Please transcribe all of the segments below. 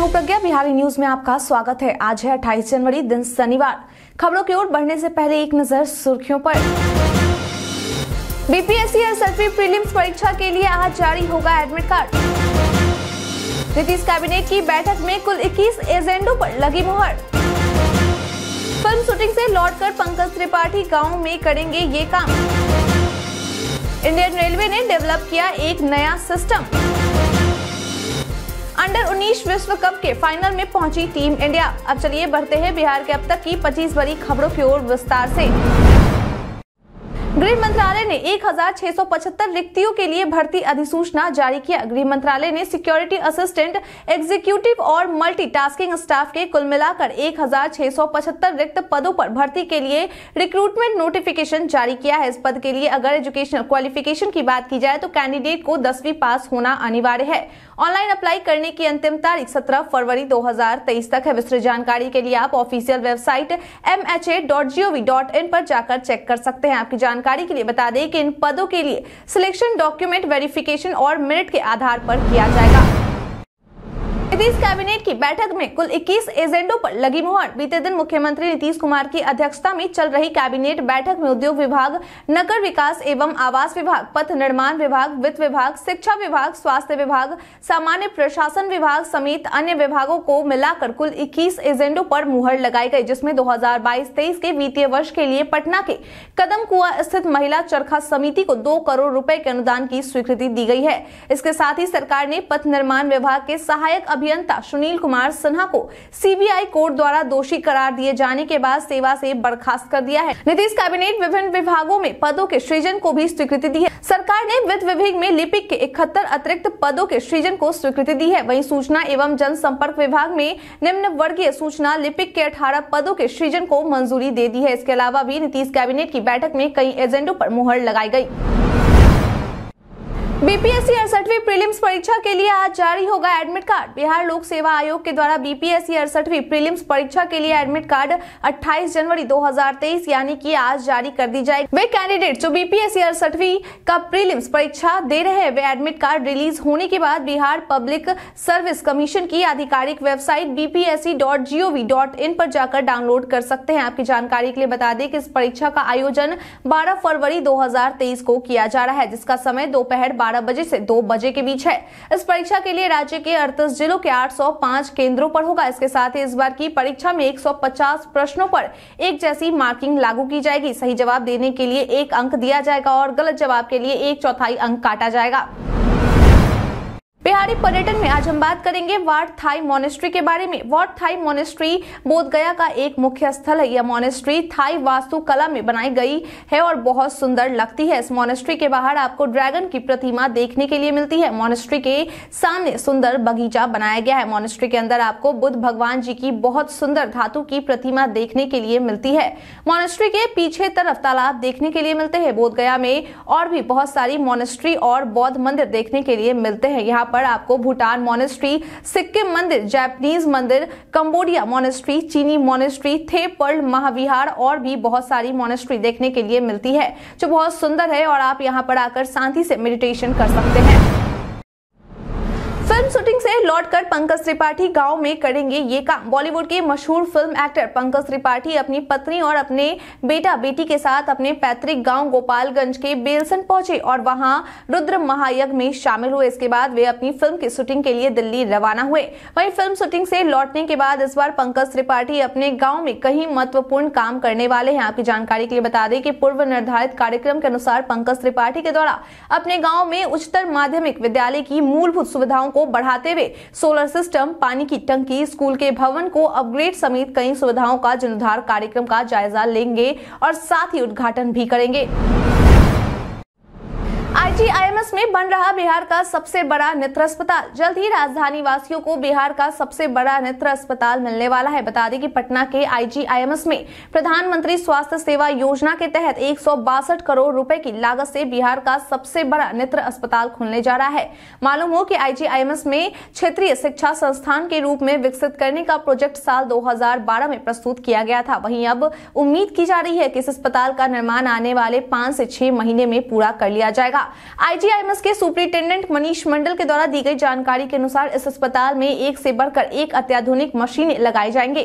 हूँ प्रज्ञा बिहारी न्यूज़ में आपका स्वागत है। आज है 28 जनवरी, दिन शनिवार। खबरों की ओर बढ़ने से पहले एक नज़र सुर्खियों पर। बीपीएससी सत्रहवीं प्रीलिम्स परीक्षा के लिए आज जारी होगा एडमिट कार्ड नीतीश कैबिनेट की बैठक में कुल 21 एजेंडों पर लगी मुहर। फ़िल्म शूटिंग से लौटकर पंकज त्रिपाठी गाँव में करेंगे ये काम। इंडियन रेलवे ने डेवलप किया एक नया सिस्टम। अंडर 19 विश्व कप के फाइनल में पहुँची टीम इंडिया। अब चलिए बढ़ते हैं बिहार के अब तक की 25 बड़ी खबरों की ओर विस्तार से। गृह मंत्रालय ने 1675 रिक्तियों के लिए भर्ती अधिसूचना जारी किया। गृह मंत्रालय ने सिक्योरिटी असिस्टेंट, एग्जीक्यूटिव और मल्टीटास्किंग स्टाफ के कुल मिलाकर 1675 रिक्त पदों पर भर्ती के लिए रिक्रूटमेंट नोटिफिकेशन जारी किया है। इस पद के लिए अगर एजुकेशनल क्वालिफिकेशन की बात की जाए तो कैंडिडेट को दसवीं पास होना अनिवार्य है। ऑनलाइन अप्लाई करने की अंतिम तारीख 17 फरवरी 2023 तक है। विस्तृत जानकारी के लिए आप ऑफिशियल वेबसाइट mha.gov.in पर जाकर चेक कर सकते हैं। आपकी जानकारी के लिए बता दें कि इन पदों के लिए सिलेक्शन डॉक्यूमेंट वेरिफिकेशन और मेरिट के आधार पर किया जाएगा। नीतीश कैबिनेट की बैठक में कुल 21 एजेंडों पर लगी मुहर। बीते दिन मुख्यमंत्री नीतीश कुमार की अध्यक्षता में चल रही कैबिनेट बैठक में उद्योग विभाग, नगर विकास एवं आवास विभाग, पथ निर्माण विभाग, वित्त विभाग, शिक्षा विभाग, स्वास्थ्य विभाग, सामान्य प्रशासन विभाग समेत अन्य विभागों को मिलाकर कुल 21 एजेंडों पर मुहर लगाई गई, जिसमें 2022-23 के वित्तीय वर्ष के लिए पटना के कदम कुआ स्थित महिला चरखा समिति को दो करोड़ रूपए के अनुदान की स्वीकृति दी गई है। इसके साथ ही सरकार ने पथ निर्माण विभाग के सहायक अभियंता सुनील कुमार सिन्हा को सीबीआई कोर्ट द्वारा दोषी करार दिए जाने के बाद सेवा से बर्खास्त कर दिया है। नीतीश कैबिनेट विभिन्न विभागों में पदों के सृजन को भी स्वीकृति दी है। सरकार ने वित्त विभाग में लिपिक के इकहत्तर अतिरिक्त पदों के सृजन को स्वीकृति दी है। वहीं सूचना एवं जनसंपर्क विभाग में निम्न वर्गीय सूचना लिपिक के 18 पदों के सृजन को मंजूरी दे दी है। इसके अलावा भी नीतीश कैबिनेट की बैठक में कई एजेंडों पर मुहर लगाई गई। बीपीएससी अड़सठवीं प्रीलिम्स परीक्षा के लिए आज जारी होगा एडमिट कार्ड। बिहार लोक सेवा आयोग के द्वारा बीपीएससी अड़सठवीं प्रीलिम्स परीक्षा के लिए एडमिट कार्ड 28 जनवरी 2023 यानी कि आज जारी कर दी जाएगी। वे कैंडिडेट जो बीपीएससी अड़सठवीं का प्रीलिम्स परीक्षा दे रहे हैं, वे एडमिट कार्ड रिलीज़ होने के बाद बिहार पब्लिक सर्विस कमीशन की आधिकारिक वेबसाइट bpsc.gov.in पर जाकर डाउनलोड कर सकते हैं। आपकी जानकारी के लिए बता दें कि इस परीक्षा का आयोजन बारह फरवरी दो हज़ार तेईस को किया जा रहा है, जिसका समय दोपहर 12 बजे से 2 बजे के बीच है। इस परीक्षा के लिए राज्य के 38 जिलों के 805 केंद्रों पर होगा। इसके साथ ही इस बार की परीक्षा में 150 प्रश्नों पर एक जैसी मार्किंग लागू की जाएगी। सही जवाब देने के लिए एक अंक दिया जाएगा और गलत जवाब के लिए एक चौथाई अंक काटा जाएगा। बिहारी पर्यटन में आज हम बात करेंगे वाट थाई मोनेस्ट्री के बारे में। वाट थाई मोनेस्ट्री बोधगया का एक मुख्य स्थल है। यह मोनेस्ट्री थाई वास्तु कला में बनाई गई है और बहुत सुंदर लगती है। इस मोनेस्ट्री के बाहर आपको ड्रैगन की प्रतिमा देखने के लिए मिलती है। मोनेस्ट्री के सामने सुंदर बगीचा बनाया गया है। मोनेस्ट्री के अंदर आपको बुद्ध भगवान जी की बहुत सुंदर धातु की प्रतिमा देखने के लिए मिलती है। मोनेस्ट्री के पीछे तरफ़ तालाब देखने के लिए मिलते हैं। बोधगया में और भी बहुत सारी मोनेस्ट्री और बौद्ध मंदिर देखने के लिए मिलते हैं। यहाँ पर आपको भूटान मोनेस्ट्री सिक्किम मंदिर जापानीज मंदिर कंबोडिया मोनेस्ट्री चीनी मोनेस्ट्री थे पर्ल महाविहार और भी बहुत सारी मोनेस्ट्री देखने के लिए मिलती है, जो बहुत सुंदर है और आप यहाँ पर आकर शांति से मेडिटेशन कर सकते हैं। फ़िल्म शूटिंग से लौटकर पंकज त्रिपाठी गाँव में करेंगे ये काम। बॉलीवुड के मशहूर फ़िल्म एक्टर पंकज त्रिपाठी अपनी पत्नी और अपने बेटा बेटी के साथ अपने पैतृक गाँव गोपालगंज के बेलसन पहुँचे और वहाँ रुद्र महायज्ञ में शामिल हुए। इसके बाद वे अपनी फ़िल्म की शूटिंग के लिए दिल्ली रवाना हुए। वहीं फ़िल्म शूटिंग से लौटने के बाद इस बार पंकज त्रिपाठी अपने गाँव में कई महत्वपूर्ण काम करने वाले हैं। आपकी जानकारी के लिए बता दें कि पूर्व निर्धारित कार्यक्रम के अनुसार पंकज त्रिपाठी के द्वारा अपने गाँव में उच्चतर माध्यमिक विद्यालय की मूलभूत सुविधाओं को बढ़ाते हुए सोलर सिस्टम पानी की टंकी, स्कूल के भवन को अपग्रेड समेत कई सुविधाओं का जीर्णोद्वार कार्यक्रम का जायजा लेंगे और साथ ही उद्घाटन भी करेंगे। आईजीआईएमएस में बन रहा बिहार का सबसे बड़ा नेत्र अस्पताल। जल्द ही राजधानी वासियों को बिहार का सबसे बड़ा नेत्र अस्पताल मिलने वाला है। बता दें कि पटना के आईजीआईएमएस में प्रधानमंत्री स्वास्थ्य सेवा योजना के तहत एक सौ बासठ करोड़ रुपए की लागत से बिहार का सबसे बड़ा नेत्र अस्पताल खुलने जा रहा है। मालूम हो कि आईजीआईएमएस में क्षेत्रीय शिक्षा संस्थान के रूप में विकसित करने का प्रोजेक्ट साल 2012 में प्रस्तुत किया गया था। वहीं अब उम्मीद की जा रही है कि इस अस्पताल का निर्माण आने वाले पाँच से छह महीने में पूरा कर लिया जाएगा। आईजीआईएमएस के सुपरिटेंडेंट मनीष मंडल के द्वारा दी गई जानकारी के अनुसार इस अस्पताल में एक से बढ़कर एक अत्याधुनिक मशीनें लगाई जाएँगे।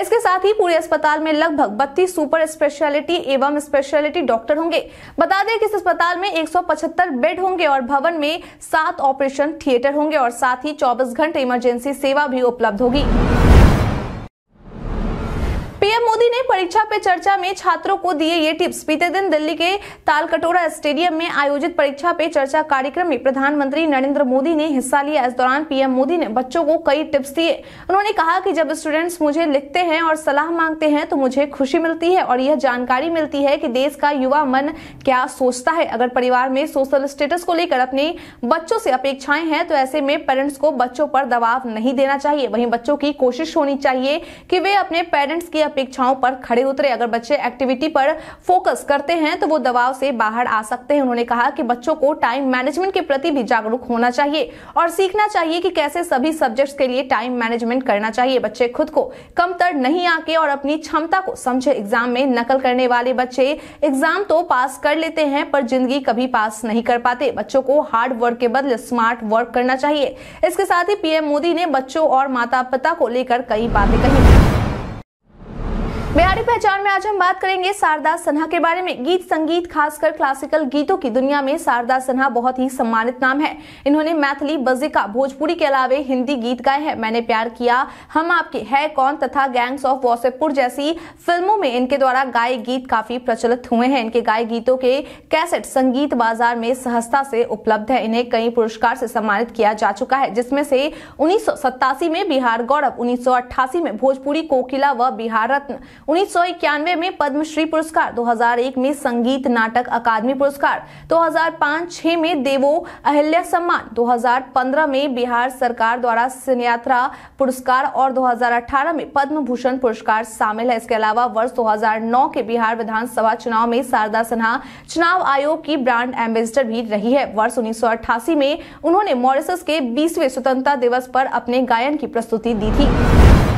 इसके साथ ही पूरे अस्पताल में लगभग बत्तीस सुपर स्पेशलिटी एवं स्पेशलिटी डॉक्टर होंगे। बता दें कि इस अस्पताल में एक सौ पचहत्तर बेड होंगे और भवन में सात ऑपरेशन थिएटर होंगे और साथ ही चौबीस घंटे इमरजेंसी सेवा भी उपलब्ध होगी। परीक्षा पे चर्चा में छात्रों को दिए ये टिप्स। बीते दिन दिल्ली के तालकटोरा स्टेडियम में आयोजित परीक्षा पे चर्चा कार्यक्रम में प्रधानमंत्री नरेंद्र मोदी ने हिस्सा लिया। इस दौरान पीएम मोदी ने बच्चों को कई टिप्स दिए। उन्होंने कहा कि जब स्टूडेंट्स मुझे लिखते हैं और सलाह मांगते हैं तो मुझे खुशी मिलती है और यह जानकारी मिलती है कि देश का युवा मन क्या सोचता है। अगर परिवार में सोशल स्टेटस को लेकर अपने बच्चों से अपेक्षाएँ हैं तो ऐसे में पेरेंट्स को बच्चों पर दबाव नहीं देना चाहिए। वहीं बच्चों की कोशिश होनी चाहिए कि वे अपने पेरेंट्स की अपेक्षाओं पर खड़े उतरे। अगर बच्चे एक्टिविटी पर फोकस करते हैं तो वो दबाव से बाहर आ सकते हैं। उन्होंने कहा कि बच्चों को टाइम मैनेजमेंट के प्रति भी जागरूक होना चाहिए और सीखना चाहिए कि कैसे सभी सब्जेक्ट्स के लिए टाइम मैनेजमेंट करना चाहिए। बच्चे खुद को कमतर नहीं आके और अपनी क्षमता को समझे। एग्ज़ाम में नकल करने वाले बच्चे एग्ज़ाम तो पास कर लेते हैं, पर ज़िंदगी कभी पास नहीं कर पाते। बच्चों को हार्ड वर्क के बदले स्मार्ट वर्क करना चाहिए। इसके साथ ही पीएम मोदी ने बच्चों और माता पिता को लेकर कई बातें कही। बिहारी पहचान में आज हम बात करेंगे शारदा सिन्हा के बारे में। गीत संगीत, खासकर क्लासिकल गीतों की दुनिया में शारदा सिन्हा बहुत ही सम्मानित नाम है। इन्होंने मैथिली, बजिका, भोजपुरी के अलावे हिंदी गीत गाए हैं। मैंने प्यार किया, हम आपके है कौन तथा गैंग्स ऑफ़ वॉसेपुर जैसी फ़िल्मों में इनके द्वारा गाये गीत काफ़ी प्रचलित हुए हैं। इनके गाये गीतों के कैसेट संगीत बाज़ार में सहजता से उपलब्ध है। इन्हें कई पुरस्कार से सम्मानित किया जा चुका है, जिसमें से उन्नीस सौ सतासी में बिहार गौरव, उन्नीस सौ अठासी में भोजपुरी कोकिला व बिहार रत्न उन्नीस सौ इक्यानवे में पद्मश्री पुरस्कार 2001 में संगीत नाटक अकादमी पुरस्कार 2005-6 में देवो अहिल्या सम्मान 2015 में बिहार सरकार द्वारा सिनेयात्रा पुरस्कार और 2018 में पद्म भूषण पुरस्कार शामिल है। इसके अलावा वर्ष 2009 के बिहार विधानसभा चुनाव में शारदा सिन्हा चुनाव आयोग की ब्रांड एम्बेसडर भी रही है। वर्ष उन्नीस सौ अठासी में उन्होंने मॉरिसस के बीसवें स्वतंत्रता दिवस पर अपने गायन की प्रस्तुति दी थी।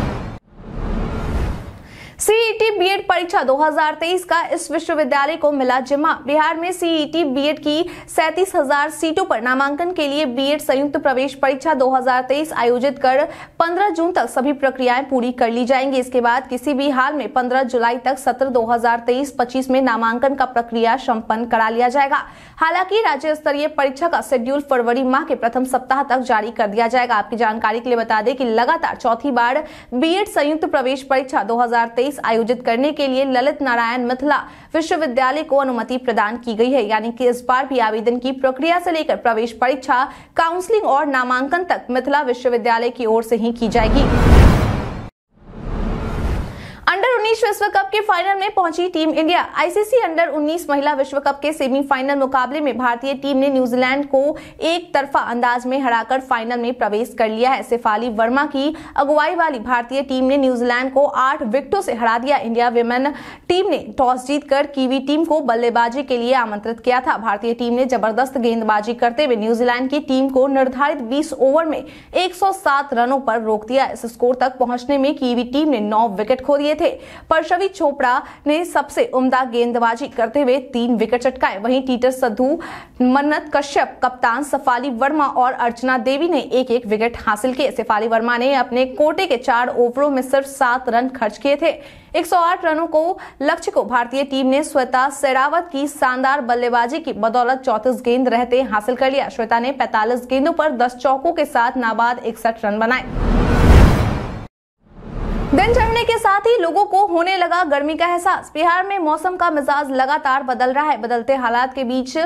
बीएड परीक्षा 2023 का इस विश्वविद्यालय को मिला जिम्मा। बिहार में सीईटी बीएड की सैतीस हज़ार सीटों पर नामांकन के लिए बीएड संयुक्त प्रवेश परीक्षा 2023 आयोजित कर 15 जून तक सभी प्रक्रियाएँ पूरी कर ली जाएँगी। इसके बाद किसी भी हाल में 15 जुलाई तक सत्र 2023-25 में नामांकन का प्रक्रिया सम्पन्न करा लिया जाएगा। हालाँकि राज्य स्तरीय परीक्षा का शेड्यूल फरवरी माह के प्रथम सप्ताह तक जारी कर दिया जाएगा। आपकी जानकारी के लिए बता दें कि लगातार चौथी बार बीएड संयुक्त प्रवेश परीक्षा दो हज़ार तेईस आयोजित करने के लिए ललित नारायण मिथिला विश्वविद्यालय को अनुमति प्रदान की गई है। यानी कि इस बार भी आवेदन की प्रक्रिया से लेकर प्रवेश परीक्षा काउंसलिंग और नामांकन तक मिथिला विश्वविद्यालय की ओर से ही की जाएगी। 19 विश्व कप के फाइनल में पहुँची टीम इंडिया। आईसीसी अंडर 19 महिला विश्व कप के सेमीफाइनल मुकाबले में भारतीय टीम ने न्यूजीलैंड को एक तरफा अंदाज में हराकर फाइनल में प्रवेश कर लिया है। सिफाली वर्मा की अगुवाई वाली भारतीय टीम ने न्यूजीलैंड को आठ विकेटों से हरा दिया। इंडिया विमेन टीम ने टॉस जीतकर कीवी टीम को बल्लेबाजी के लिए आमंत्रित किया था। भारतीय टीम ने ज़बरदस्त गेंदबाजी करते हुए न्यूजीलैंड की टीम को निर्धारित बीस ओवर में एक सौ सात रनों पर रोक दिया। इस स्कोर तक पहुँचने में कीवी टीम ने नौ विकेट खो दिए थे। परशवी चोपड़ा ने सबसे उम्दा गेंदबाजी करते हुए तीन विकेट चटकाए। वहीं टीटर सद्धू, मन्नत कश्यप, कप्तान सफाली वर्मा और अर्चना देवी ने एक एक विकेट हासिल किए। सफाली वर्मा ने अपने कोटे के चार ओवरों में सिर्फ़ सात रन खर्च किए थे। 108 रनों को लक्ष्य को भारतीय टीम ने श्वेता सेरावत की शानदार बल्लेबाजी की बदौलत चौतीस गेंद रहते हासिल कर लिया। श्वेता ने 45 गेंदों पर 10 चौकों के साथ नाबाद इकसठ रन बनाए। दिन चढ़ने के साथ ही लोगों को होने लगा गर्मी का एहसास। बिहार में मौसम का मिजाज लगातार बदल रहा है। बदलते हालात के बीच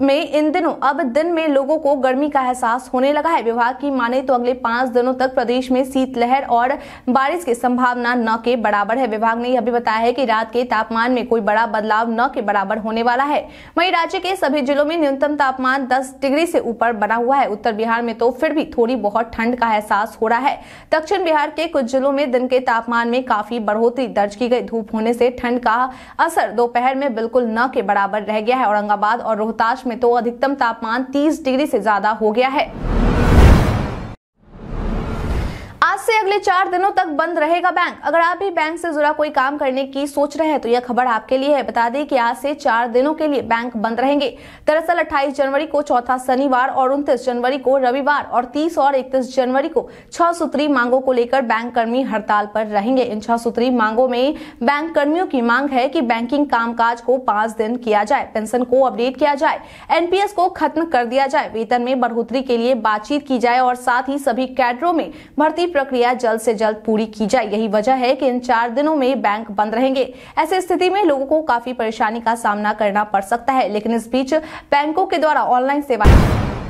में इन दिनों, अब दिन में लोगों को गर्मी का एहसास होने लगा है। विभाग की माने तो अगले पाँच दिनों तक प्रदेश में शीतलहर और बारिश की संभावना न के बराबर है। विभाग ने यह भी बताया है कि रात के तापमान में कोई बड़ा बदलाव न के बराबर होने वाला है। वही राज्य के सभी जिलों में न्यूनतम तापमान दस डिग्री से ऊपर बना हुआ है। उत्तर बिहार में तो फिर भी थोड़ी बहुत ठंड का एहसास हो रहा है। दक्षिण बिहार के कुछ जिलों में दिन के तापमान में काफ़ी बढ़ोतरी दर्ज की गई। धूप होने से ठंड का असर दोपहर में बिल्कुल न के बराबर रह गया है। औरंगाबाद और रोहतास में तो अधिकतम तापमान 30 डिग्री से ज़्यादा हो गया है। से अगले चार दिनों तक बंद रहेगा बैंक। अगर आप भी बैंक से जुड़ा कोई काम करने की सोच रहे हैं तो यह खबर आपके लिए है। बता दें कि आज से चार दिनों के लिए बैंक बंद रहेंगे। दरअसल 28 जनवरी को चौथा शनिवार और 29 जनवरी को रविवार और 30 और 31 जनवरी को छह सूत्री मांगों को लेकर बैंक कर्मी हड़ताल पर रहेंगे। इन छह सूत्री मांगों में बैंक कर्मियों की मांग है की बैंकिंग कामकाज को पाँच दिन किया जाए, पेंशन को अपडेट किया जाए, एनपीएस को खत्म कर दिया जाए, वेतन में बढ़ोतरी के लिए बातचीत की जाए और साथ ही सभी कैडरों में भर्ती प्रक्रिया जल्द से जल्द पूरी की जाए। यही वजह है कि इन चार दिनों में बैंक बंद रहेंगे। ऐसी स्थिति में लोगों को काफ़ी परेशानी का सामना करना पड़ सकता है, लेकिन इस बीच बैंकों के द्वारा ऑनलाइन सेवाएँ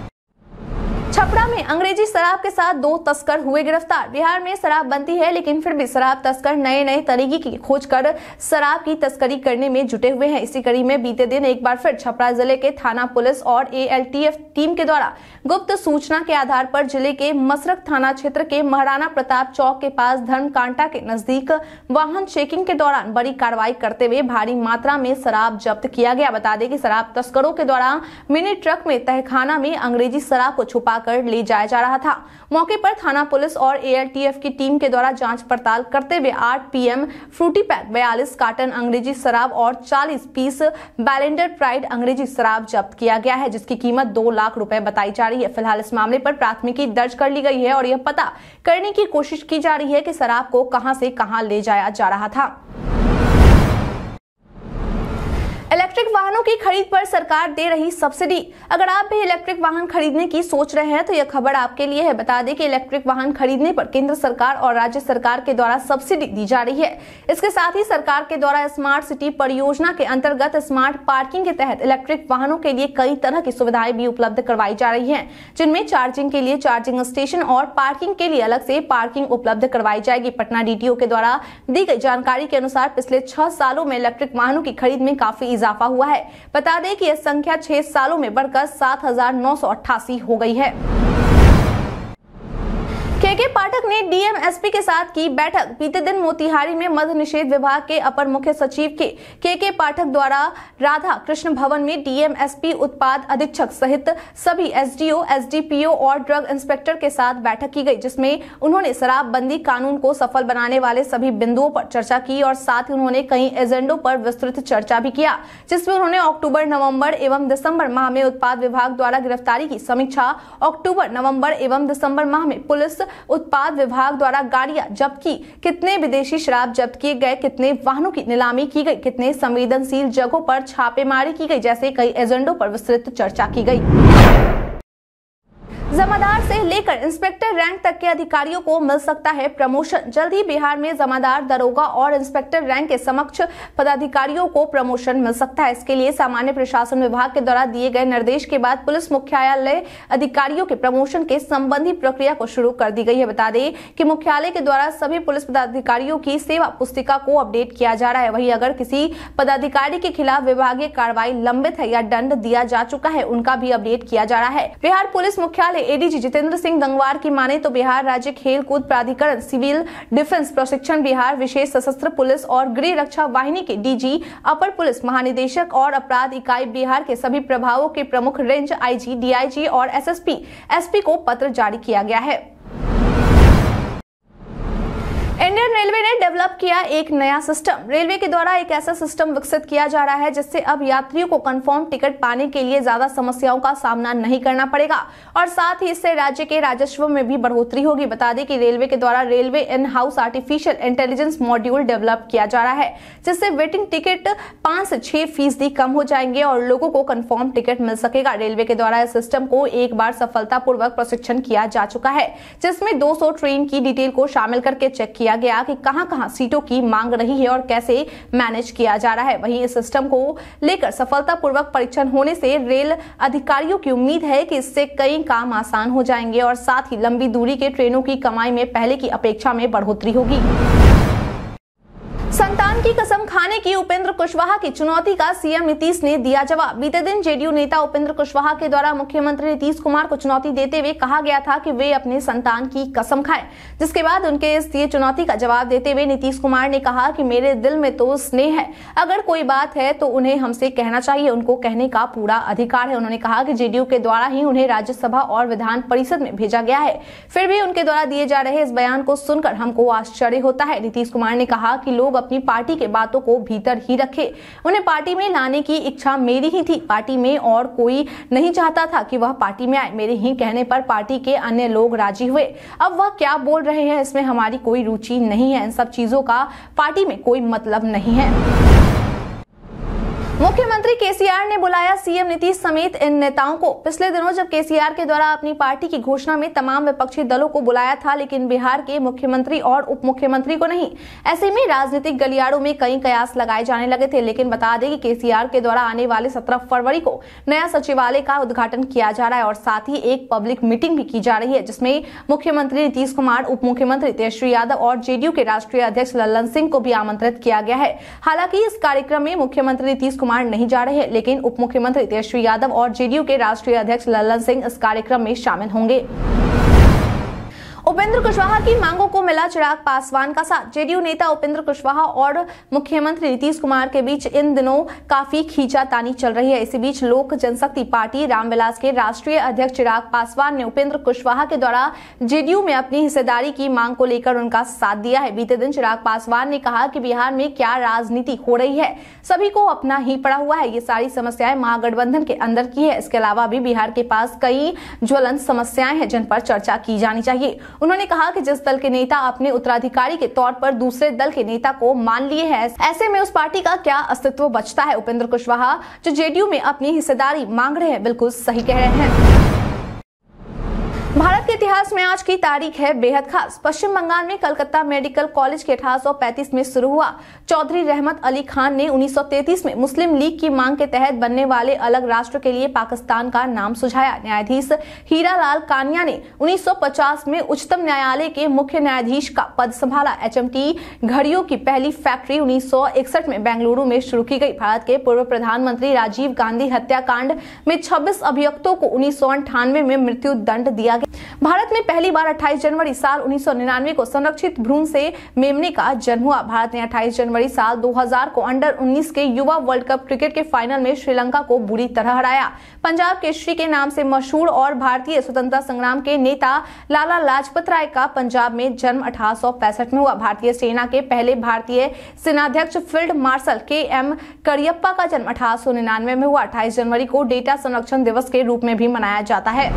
छपरा में अंग्रेज़ी शराब के साथ दो तस्कर हुए गिरफ़्तार। बिहार में शराब बनती है, लेकिन फिर भी शराब तस्कर नए नए तरीके की खोज कर शराब की तस्करी करने में जुटे हुए हैं। इसी कड़ी में बीते दिन एक बार फिर छपरा ज़िले के थाना पुलिस और एएलटीएफ टीम के द्वारा गुप्त सूचना के आधार पर ज़िले के मसरक थाना क्षेत्र के महाराणा प्रताप चौक के पास धर्म कांटा के नज़दीक वाहन चेकिंग के दौरान बड़ी कार्रवाई करते हुए भारी मात्रा में शराब जब्त किया गया। बता दें कि शराब तस्करों के द्वारा मिनी ट्रक में तहखाना में अंग्रेज़ी शराब को छुपा कर ले जाया जा रहा था। मौके पर थाना पुलिस और एएलटीएफ की टीम के द्वारा जाँच पड़ताल करते हुए 8 पीएम फ्रूटी पैक, बयालीस कार्टन अंग्रेज़ी शराब और 40 पीस बैलेंडर प्राइड अंग्रेज़ी शराब जब्त किया गया है, जिसकी कीमत दो लाख रुपए बताई जा रही है। फ़िलहाल इस मामले पर प्राथमिकी दर्ज कर ली गई है और यह पता करने की कोशिश की जा रही है कि शराब को कहाँ से कहाँ ले जाया जा रहा था। इलेक्ट्रिक वाहनों की खरीद पर सरकार दे रही सब्सिडी। अगर आप भी इलेक्ट्रिक वाहन खरीदने की सोच रहे हैं तो यह खबर आपके लिए है। बता दें कि इलेक्ट्रिक वाहन खरीदने पर केंद्र सरकार और राज्य सरकार के द्वारा सब्सिडी दी जा रही है। इसके साथ ही सरकार के द्वारा स्मार्ट सिटी परियोजना के अंतर्गत स्मार्ट पार्किंग के तहत इलेक्ट्रिक वाहनों के लिए कई तरह की सुविधाएँ भी उपलब्ध करवाई जा रही है, जिनमें चार्जिंग के लिए चार्जिंग स्टेशन और पार्किंग के लिए अलग से पार्किंग उपलब्ध करवाई जाएगी। पटना डीटीओ के द्वारा दी गई जानकारी के अनुसार पिछले छह सालों में इलेक्ट्रिक वाहनों की खरीद में काफ़ी इजाफा हुआ है। बता दें कि यह संख्या छह सालों में बढ़कर सात हज़ार नौ सौ अट्ठासी हो गई है। के पाठक ने डीएमएसपी के साथ की बैठक। बीते दिन मोतिहारी में मध्य निषेध विभाग के अपर मुख्य सचिव के के के पाठक द्वारा राधा कृष्ण भवन में डीएमएसपी उत्पाद अधीक्षक सहित सभी एसडीओ, एसडीपीओ और ड्रग इंस्पेक्टर के साथ बैठक की गई, जिसमें उन्होंने शराबबंदी कानून को सफल बनाने वाले सभी बिंदुओं पर चर्चा की और साथ ही उन्होंने कई एजेंडों पर विस्तृत चर्चा भी किया, जिसमें उन्होंने अक्टूबर नवंबर एवं दिसंबर माह में उत्पाद विभाग द्वारा गिरफ्तारी की समीक्षा। अक्टूबर नवंबर एवं दिसंबर माह में पुलिस उत्पाद विभाग द्वारा गाड़ियाँ जब्त की। कितने विदेशी शराब जब्त किए गए? कितने वाहनों की नीलामी की गई? कितने संवेदनशील जगहों पर छापेमारी की गई? जैसे कई एजेंडों पर विस्तृत चर्चा की गई। जमादार से लेकर इंस्पेक्टर रैंक तक के अधिकारियों को मिल सकता है प्रमोशन। जल्द ही बिहार में जमादार दरोगा और इंस्पेक्टर रैंक के समक्ष पदाधिकारियों को प्रमोशन मिल सकता है। इसके लिए सामान्य प्रशासन विभाग के द्वारा दिए गए निर्देश के बाद पुलिस मुख्यालय अधिकारियों के प्रमोशन के संबंधी प्रक्रिया को शुरू कर दी गई है। बता दें कि मुख्यालय के द्वारा सभी पुलिस पदाधिकारियों की सेवा पुस्तिका को अपडेट किया जा रहा है। वही अगर किसी पदाधिकारी के खिलाफ विभागीय कार्रवाई लंबित है या दंड दिया जा चुका है, उनका भी अपडेट किया जा रहा है। बिहार पुलिस मुख्यालय एडीजी जितेंद्र सिंह गंगवार की माने तो बिहार राज्य खेल कूद प्राधिकरण, सिविल डिफेंस प्रशिक्षण बिहार, विशेष सशस्त्र पुलिस और गृह रक्षा वाहिनी के डीजी, अपर पुलिस महानिदेशक और अपराध इकाई बिहार के सभी प्रभावों के प्रमुख रेंज आईजी, डीआईजी और एसएसपी, एसपी को पत्र जारी किया गया है। इंडियन रेलवे ने डेवलप किया एक नया सिस्टम। रेलवे के द्वारा एक ऐसा सिस्टम विकसित किया जा रहा है जिससे अब यात्रियों को कंफर्म टिकट पाने के लिए ज़्यादा समस्याओं का सामना नहीं करना पड़ेगा। और साथ ही इससे राज्य के राजस्व में भी बढ़ोतरी होगी। बता दें कि रेलवे के द्वारा railway in house artificial intelligence module develop किया जा रहा है, जिससे वेटिंग टिकट पाँच से छह फ़ीसदी कम हो जाएँगे और लोगों को कन्फर्म टिकट मिल सकेगा। रेलवे के द्वारा इस सिस्टम को एक बार सफलतापूर्वक प्रशिक्षण किया जा चुका है, जिसमें दो सौ ट्रेन की डिटेल को शामिल करके चेक किया किया गया कि कहाँ कहाँ सीटों की मांग रही है और कैसे मैनेज किया जा रहा है। वहीं इस सिस्टम को लेकर सफलतापूर्वक परीक्षण होने से रेल अधिकारियों की उम्मीद है कि इससे कई काम आसान हो जाएँगे और साथ ही लंबी दूरी के ट्रेनों की कमाई में पहले की अपेक्षा में बढ़ोतरी होगी। संतान की कसम खाने की उपेंद्र कुशवाहा की चुनौती का सीएम नीतीश ने दिया जवाब। बीते दिन जेडीयू नेता उपेंद्र कुशवाहा के द्वारा मुख्यमंत्री नीतीश कुमार को चुनौती देते हुए कहा गया था कि वे अपने संतान की कसम खाएँ, जिसके बाद उनके इस दिए चुनौती का जवाब देते हुए नीतीश कुमार ने कहा कि मेरे दिल में तो स्नेह है, अगर कोई बात है तो उन्हें हमसे कहना चाहिए, उनको कहने का पूरा अधिकार है। उन्होंने कहा कि जेडीयू के द्वारा ही उन्हें राज्यसभा और विधान परिषद में भेजा गया है। फिर भी उनके द्वारा दिए जा रहे इस बयान को सुनकर हमको आश्चर्य होता है। नीतीश कुमार ने कहा कि लोग अपनी पार्टी के बातों को भीतर ही रखे। उन्हें पार्टी में लाने की इच्छा मेरी ही थी। पार्टी में और कोई नहीं चाहता था कि वह पार्टी में आए। मेरे ही कहने पर पार्टी के अन्य लोग राज़ी हुए। अब वह क्या बोल रहे हैं, इसमें हमारी कोई रुचि नहीं है। इन सब चीज़ों का पार्टी में कोई मतलब नहीं है। मुख्यमंत्री केसीआर ने बुलाया सीएम नीतीश समेत इन नेताओं को। पिछले दिनों जब केसीआर के द्वारा अपनी पार्टी की घोषणा में तमाम विपक्षी दलों को बुलाया था, लेकिन बिहार के मुख्यमंत्री और उप मुख्यमंत्री को नहीं। ऐसे में राजनीतिक गलियारों में कई कयास लगाए जाने लगे थे, लेकिन बता दें कि केसीआर के द्वारा आने वाले सत्रह फरवरी को नया सचिवालय का उद्घाटन किया जा रहा है और साथ ही एक पब्लिक मीटिंग भी की जा रही है, जिसमें मुख्यमंत्री नीतीश कुमार उप मुख्यमंत्री तेजस्वी यादव और जेडीयू के राष्ट्रीय अध्यक्ष लल्लन सिंह को भी आमंत्रित किया गया है। हालाँकि इस कार्यक्रम में मुख्यमंत्री नीतीश कुमार कुमार नहीं जा रहे, लेकिन उप मुख्यमंत्री तेजस्वी यादव और जेडीयू के राष्ट्रीय अध्यक्ष लल्लन सिंह इस कार्यक्रम में शामिल होंगे। उपेंद्र कुशवाहा की मांगों को मिला चिराग पासवान का साथ। जेडीयू नेता उपेंद्र कुशवाहा और मुख्यमंत्री नीतीश कुमार के बीच इन दिनों काफ़ी खींचातानी चल रही है। इसी बीच लोक जनशक्ति पार्टी रामविलास के राष्ट्रीय अध्यक्ष चिराग पासवान ने उपेंद्र कुशवाहा के द्वारा जेडीयू में अपनी हिस्सेदारी की मांग को लेकर उनका साथ दिया है। बीते दिन चिराग पासवान ने कहा कि बिहार में क्या राजनीति हो रही है, सभी को अपना ही पड़ा हुआ है। ये सारी समस्याएँ महागठबंधन के अंदर की है। इसके अलावा भी बिहार के पास कई ज्वलंत समस्याएँ हैं जिन पर चर्चा की जानी चाहिए। उन्होंने कहा कि जिस दल के नेता अपने उत्तराधिकारी के तौर पर दूसरे दल के नेता को मान लिए हैं, ऐसे में उस पार्टी का क्या अस्तित्व बचता है? उपेंद्र कुशवाहा, जो जेडीयू में अपनी हिस्सेदारी मांग रहे हैं, बिल्कुल सही कह रहे हैं। भारत के इतिहास में आज की तारीख है बेहद खास। पश्चिम बंगाल में कलकत्ता मेडिकल कॉलेज के अठारह सौ पैंतीस में शुरू हुआ। चौधरी रहमत अली खान ने 1933 में मुस्लिम लीग की मांग के तहत बनने वाले अलग राष्ट्र के लिए पाकिस्तान का नाम सुझाया। न्यायाधीश हीरा लाल कानिया ने 1950 में उच्चतम न्यायालय के मुख्य न्यायाधीश का पद संभाला। एचएमटी घड़ियों की पहली फैक्ट्री उन्नीस सौ इकसठ में बेंगलुरु में शुरू की गई। भारत के पूर्व प्रधानमंत्री राजीव गांधी हत्याकांड में छब्बीस अभियुक्तों को उन्नीस में मृत्यु दंड दिया भारत में पहली बार 28 जनवरी साल 1999 को संरक्षित भ्रूण से मेमने का जन्म हुआ। भारत ने 28 जनवरी साल 2000 को अंडर 19 के युवा वर्ल्ड कप क्रिकेट के फाइनल में श्रीलंका को बुरी तरह हराया। पंजाब केसरी के नाम से मशहूर और भारतीय स्वतंत्रता संग्राम के नेता लाला लाजपत राय का पंजाब में जन्म अठारह सौ पैंसठ में हुआ। भारतीय सेना के पहले भारतीय सेनाध्यक्ष field marshal K M Cariappa का जन्म अठारह सौ निन्यानवे में हुआ। अट्ठाईस जनवरी को डेटा संरक्षण दिवस के रूप में भी मनाया जाता है।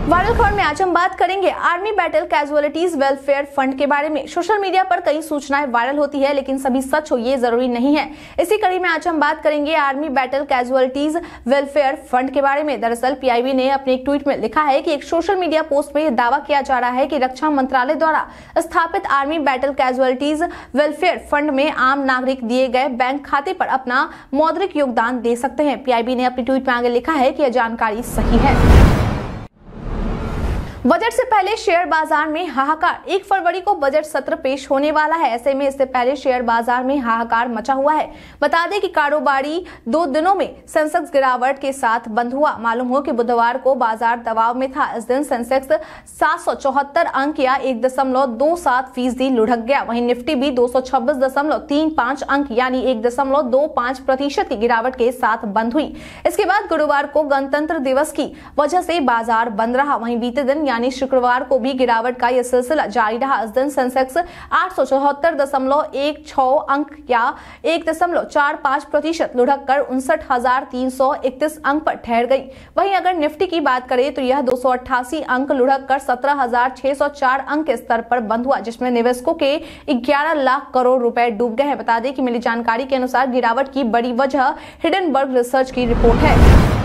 वायरल खबर में आज हम बात करेंगे army battle casualties welfare fund के बारे में। सोशल मीडिया पर कई सूचनाएँ वायरल होती है, लेकिन सभी सच हो, ये ज़रूरी नहीं है। इसी कड़ी में आज हम बात करेंगे army battle casualties welfare fund के बारे में। दरअसल पीआईबी ने अपने एक ट्वीट में लिखा है कि एक सोशल मीडिया पोस्ट में यह दावा किया जा रहा है कि रक्षा मंत्रालय द्वारा स्थापित army battle casualties welfare fund में आम नागरिक दिए गए बैंक खाते पर अपना मौद्रिक योगदान दे सकते हैं। पीआईबी ने अपने ट्वीट में आगे लिखा है की यह जानकारी सही है। बजट से पहले शेयर बाज़ार में हाहाकार। एक फरवरी को बजट सत्र पेश होने वाला है। ऐसे में इससे पहले शेयर बाज़ार में हाहाकार मचा हुआ है। बता दें कि कारोबारी दो दिनों में सेंसेक्स गिरावट के साथ बंद हुआ। मालूम हो कि बुधवार को बाज़ार दबाव में था। इस दिन सेंसेक्स सात सौ चौहत्तर अंक या एक दशमलव दो सात फ़ीसदी लुढ़क गया। वहीं निफ्टी भी दो अंक यानी एक दशमलव दो पाँच प्रतिशत की गिरावट के साथ बंद हुई। इसके बाद गुरुवार को गणतंत्र दिवस की वजह से बाज़ार बंद रहा। वहीं बीते दिन यानी शुक्रवार को भी गिरावट का यह सिलसिला जारी रहा। इस दिन सेंसेक्स आठ अंक या एक दशमलव चार पाँच प्रतिशत लुढ़क कर उनसठ हज़ार तीन सौ इकतीस अंक पर ठहर गई। वहीं अगर निफ्टी की बात करें तो यह दो सौ अट्ठासी अंक लुढ़क कर सत्रह हज़ार छह सौ चार अंक के स्तर पर बंद हुआ, जिसमें निवेशकों के ग्यारह लाख करोड़ रुपए डूब गए हैं। बता दें कि मिली जानकारी के अनुसार गिरावट की बड़ी वजह हिडनबर्ग रिसर्च की रिपोर्ट है।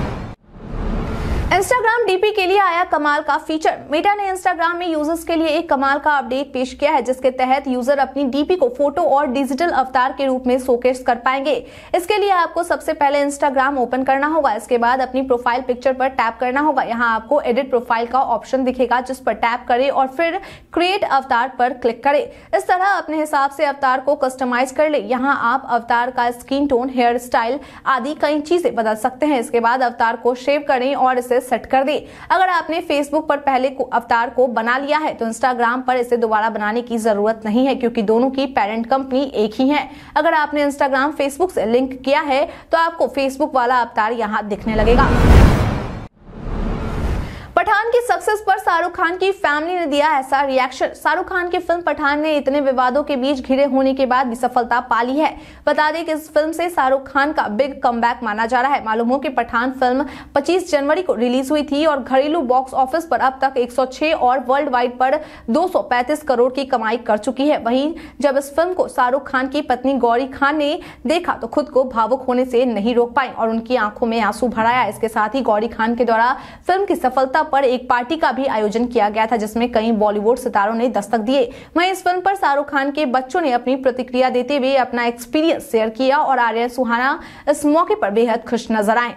इंस्टाग्राम डीपी के लिए आया कमाल का फीचर मेटा ने इंस्टाग्राम में यूज़र्स के लिए एक कमाल का अपडेट पेश किया है, जिसके तहत यूज़र अपनी डीपी को फ़ोटो और डिजिटल अवतार के रूप में शोकेस कर पाएँगे. इसके लिए आपको सबसे पहले इंस्टाग्राम ओपन करना होगा, इसके बाद अपनी प्रोफ़ाइल पिक्चर पर टैप करना होगा. यहाँ आपको एडिट प्रोफ़ाइल का ऑप्शन दिखेगा, जिस पर टैप करे और फिर क्रिएट अवतार पर क्लिक करे. इस तरह अपने हिसाब से अवतार को कस्टमाइज कर ले. यहाँ आप अवतार का स्किन टोन हेयर स्टाइल आदि कई चीज़ें बदल सकते हैं. इसके बाद अवतार को शेव करें और इसे सेट कर दे। अगर आपने फेसबुक पर पहले को, अवतार को बना लिया है तो इंस्टाग्राम पर इसे दोबारा बनाने की ज़रूरत नहीं है, क्योंकि दोनों की पेरेंट कंपनी एक ही है। अगर आपने इंस्टाग्राम फेसबुक से लिंक किया है तो आपको फेसबुक वाला अवतार यहाँ दिखने लगेगा। पठान की सक्सेस पर शाहरुख खान की फैमिली ने दिया ऐसा रिएक्शन। शाहरुख खान की फ़िल्म पठान ने इतने विवादों के बीच घिरे होने के बाद भी सफलता पाली है। बता दें कि इस फ़िल्म से शाहरुख खान का बिग कम माना जा रहा है। मालूम हो कि पठान फ़िल्म 25 जनवरी को रिलीज़ हुई थी और घरेलू बॉक्स ऑफ़िस पर अब तक 106 और वर्ल्ड वाइड पर 235 करोड़ की कमाई कर चुकी है। वहीं जब इस फ़िल्म को शाहरुख खान की पत्नी गौरी खान ने देखा तो खुद को भावुक होने से नहीं रोक पाई और उनकी आँखों में आँसू भराया इसके साथ ही गौरी खान के द्वारा फ़िल्म की सफलता पर एक पार्टी का भी आयोजन किया गया था, जिसमें कई बॉलीवुड सितारों ने दस्तक दिए। वहीं इस फ़िल्म पर शाहरुख खान के बच्चों ने अपनी प्रतिक्रिया देते हुए अपना एक्सपीरियंस शेयर किया और आर्यन सुहाना इस मौके पर बेहद खुश नज़र आए।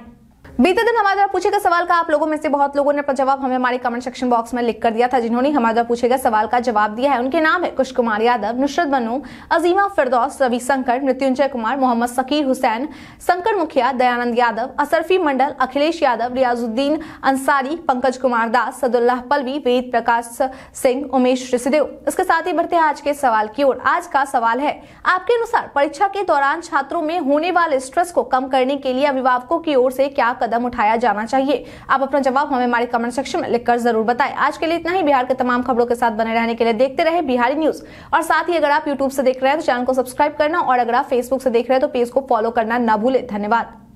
बीते दिन हमारे द्वारा पूछे गए सवाल का आप लोगों में से बहुत लोगों ने अपना जवाब हमें हमारे कमेंट सेक्शन बॉक्स में लिख कर दिया था, जिन्होंने हमारे द्वारा पूछे गए सवाल का जवाब दिया है। उनके नाम है कुश कुमार यादव, नुसरत बनू, अजीमा फिरदौस, रवि शंकर, मृत्युंजय कुमार, मोहम्मद सकीर हुसैन, शंकर मुखिया, दयानंद यादव, असरफी मंडल, अखिलेश यादव, रियाजुद्दीन अंसारी, पंकज कुमार दास, सदुल्लाह पलवी वेद प्रकाश सिंह, उमेश ऋषिदेव इसके साथ ही बढ़ते हैं आज के सवाल की ओर। आज का सवाल है, आपके अनुसार परीक्षा के दौरान छात्रों में होने वाले स्ट्रेस को कम करने के लिए अभिभावकों की ओर से क्या कदम उठाया जाना चाहिए। आप अपना जवाब हमें हमारे कमेंट सेक्शन में लिखकर ज़रूर बताएँ। आज के लिए इतना ही। बिहार के तमाम खबरों के साथ बने रहने के लिए देखते रहे बिहारी न्यूज़। और साथ ही अगर आप यूट्यूब से देख रहे हैं तो चैनल को सब्सक्राइब करना और अगर आप फेसबुक से देख रहे हैं तो पेज को फॉलो करना न भूले। धन्यवाद।